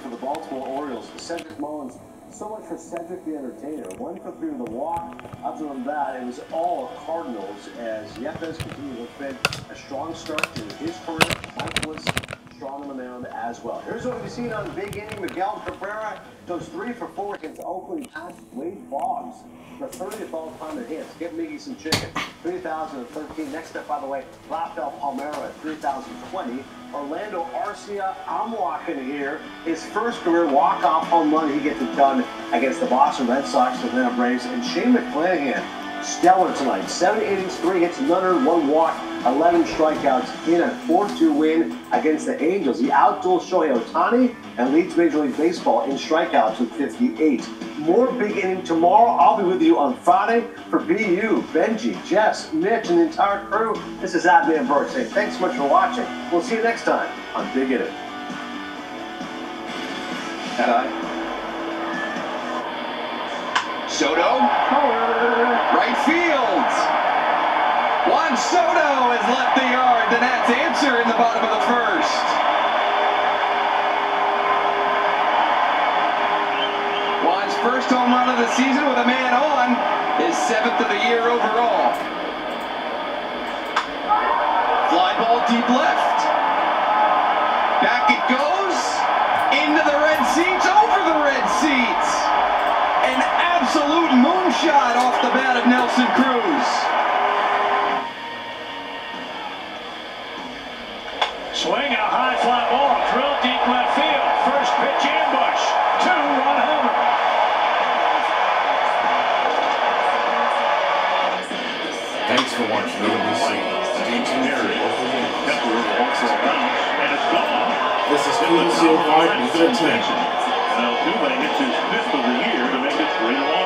for the Baltimore Orioles, Cedric Mullins. So much for Cedric the Entertainer. One for three with a walk. Other than that, it was all Cardinals as Yepez continued to fit a strong start to his career. Mike was strong on the mound as well. Here's what we've seen on the big inning. Miguel Cabrera goes three for four against Oakland past Wade Boggs. The 30th all-time in hits. Get Miggy some chicken. 3,013. Next up, by the way, Rafael Palmeiro at 3,020. Orlando Arcia, I'm walking here. His first career walk-off home run. He gets it done against the Boston Red Sox, the Atlanta Braves, and Shane McClanahan stellar tonight. Seven innings, three hits, none earned, one walk, 11 strikeouts in a 4-2 win against the Angels. He outdueled Shohei Ohtani and leads Major League Baseball in strikeouts with 58. More big inning tomorrow. I'll be with you on Friday for BU, Benji, Jess, Mitch, and the entire crew. This is Adnan Virk saying thanks so much for watching. We'll see you next time on Big Inning. Bye. Soto. Right field. Juan Soto has left the yard. The Nats answer in the bottom of the first. Juan's first home run of the season with a man on. His seventh of the year overall. Fly ball deep left. Back Swing a high fly ball, drill deep left field. First pitch ambush. Two run homer. Thanks for watching OBC. Stay tuned for local news. And it's gone. This is PCO 5 with 10. Now Altuve hits his fifth of the year to make it 3 1.